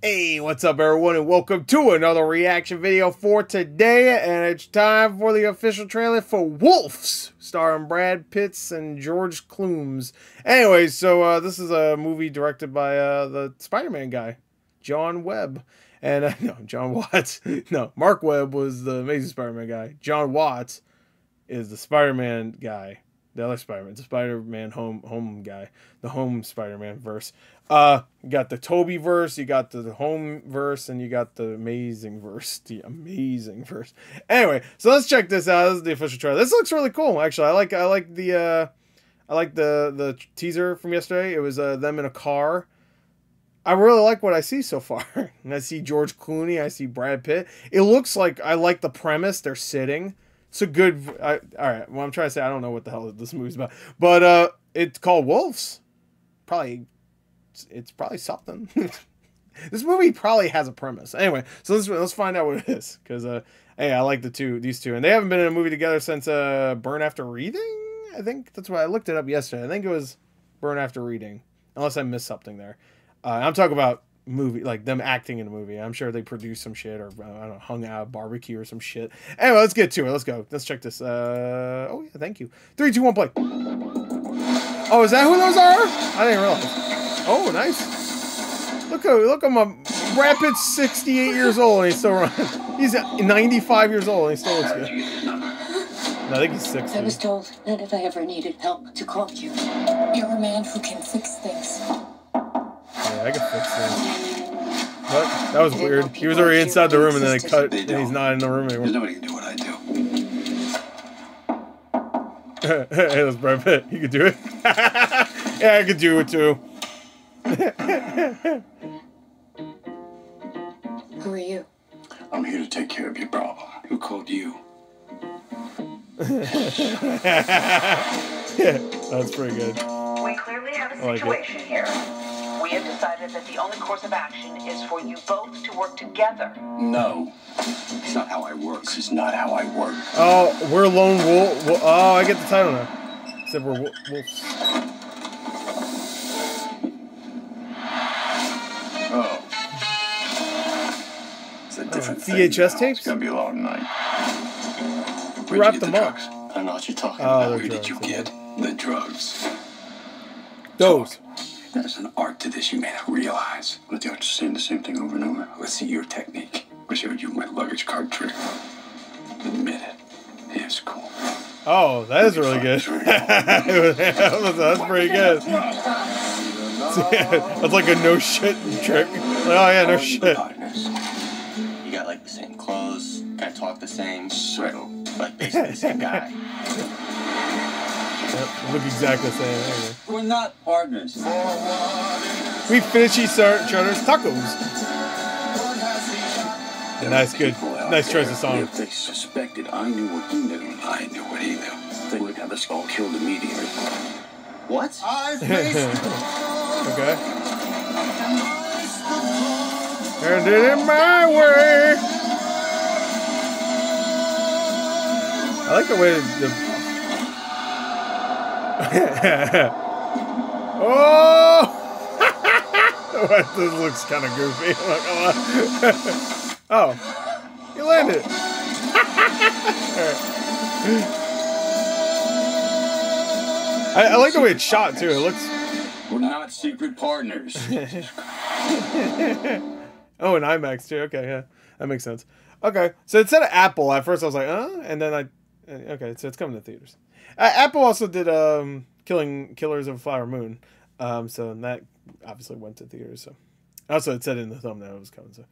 Hey, what's up, everyone, and welcome to another reaction video for today. And it's time for the official trailer for Wolves, starring Brad Pitts and George Clooney. Anyway, so uh, this is a movie directed by uh, the Spider-Man guy, John Webb. And uh, no, John Watts. no, Marc Webb was the Amazing Spider-Man guy. John Watts is the Spider-Man guy the other Spider-Man, the Spider-Man home home guy, the home Spider-Man verse. Uh, you got the Tobey verse, you got the, the home verse, and you got the amazing verse, the amazing verse. Anyway, so let's check this out. This is the official trailer. This looks really cool, actually. I like I like the uh, I like the the teaser from yesterday. It was uh, them in a car. I really like what I see so far. and I see George Clooney, I see Brad Pitt. It looks like I like the premise. They're sitting it's a good. I, all right. Well, I'm trying to say I don't know what the hell this movie's about, but uh, it's called Wolves. Probably, it's, it's probably something. this movie probably has a premise. Anyway, so let's let's find out what it is because uh, hey, I like the two these two, and they haven't been in a movie together since uh, Burn After Reading. I think that's why I looked it up yesterday. I think it was Burn After Reading, unless I missed something there. Uh, I'm talking about movie, like them acting in a movie. I'm sure they produced some shit or I don't know, hung out barbecue or some shit. Anyway, let's get to it. Let's go. Let's check this. Uh, oh yeah, thank you. Three, two, one, play. Oh, is that who those are? I didn't realize. Oh, nice. Look at look my Brad Pitt's 68 years old and he's still running. He's 95 years old and he still looks good. No, I think he's 60. I was told that if I ever needed help to call you. You're a man who can fix things. Yeah, I can fix this. What? That was weird. He was already inside the room and then they cut and he's not in the room anymore. There's Nobody can do what I do. hey, that's Brad Pitt. You could do it. yeah, I could do it too. Who are you? I'm here to take care of your problem. Who called you? yeah, that's pretty good. We clearly have a I like situation here. We have decided that the only course of action is for you both to work together. No. It's not how I work. This is not how I work. Oh, we're lone wolf. Wo- Oh, I get the title now. Except we're wolves. Oh. It's a different uh, thing VHS now. tapes? It's gonna be a long night. Who Where'd wrapped you get them the up? drugs? I don't know what you're talking Oh, about. they're Where did you get the drugs? Those. There's an art to this you may not realize. But you saying the same thing over and over. Let's see your technique. I showed you my luggage card trick. Admit it. Yeah, it's cool. Oh, that is really good. That's pretty good. That's like a no shit trick. Oh yeah, no shit. You got like the same clothes, kind of talk the same, So, like basically the same guy. Yep, look exactly the same. We're not partners. We finish each other's tacos. Nice, good, nice choice of song. If they suspected I knew what he knew, I knew what he knew. They would have us all killed immediately. What? Okay. And did it my way. I like the way the. oh! This looks kind of goofy. I'm not gonna lie. oh, you landed. I, I like the way it's shot too. It looks. We're not secret partners. Oh, and IMAX too. Okay, yeah, that makes sense. Okay, so it said Apple at first. I was like, uh, and then I, uh, okay, so it's coming to theaters. Uh, Apple also did um, Killing Killers of Flower Moon, um, so that obviously went to theaters. So also it said in the thumbnail it was coming. So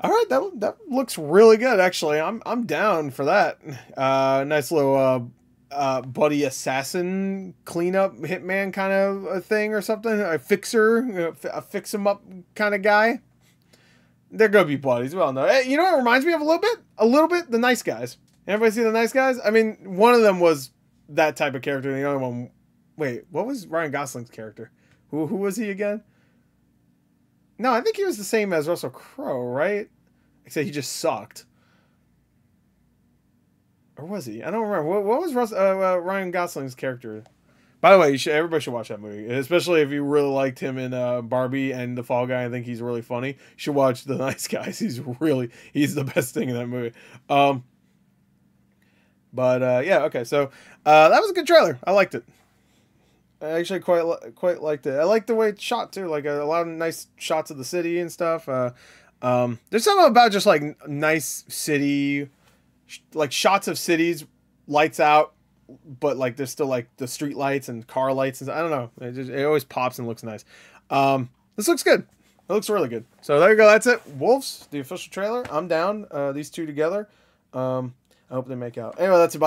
all right, that that looks really good. Actually, I'm I'm down for that. Uh, nice little uh, uh, buddy assassin cleanup hitman kind of a thing or something. A fixer, a fix him up kind of guy. They're gonna be buddies. Well, no, you know what it reminds me of a little bit, a little bit. The nice guys. Everybody see the nice guys? I mean, one of them was that type of character. The other one, wait, what was Ryan Gosling's character? Who who was he again? No, I think he was the same as Russell Crowe, right? Except he just sucked. Or was he? I don't remember. What, what was Russ, uh, uh, Ryan Gosling's character? By the way, should, everybody should watch that movie, especially if you really liked him in uh, Barbie and the Fall Guy. I think he's really funny. You should watch The Nice Guys. He's really he's the best thing in that movie. Um, but uh, yeah, okay. So uh, that was a good trailer. I liked it. I actually quite li- quite liked it. I liked the way it's shot too. Like a, a lot of nice shots of the city and stuff. Uh, um, there's something about just like nice city, sh- like shots of cities, lights out, but like there's still like the street lights and car lights and I don't know. It just it always pops and looks nice. Um, this looks good. It looks really good. So there you go. That's it. Wolves, the official trailer. I'm down. Uh, these two together. Um, I hope they make out. Anyway, that's about.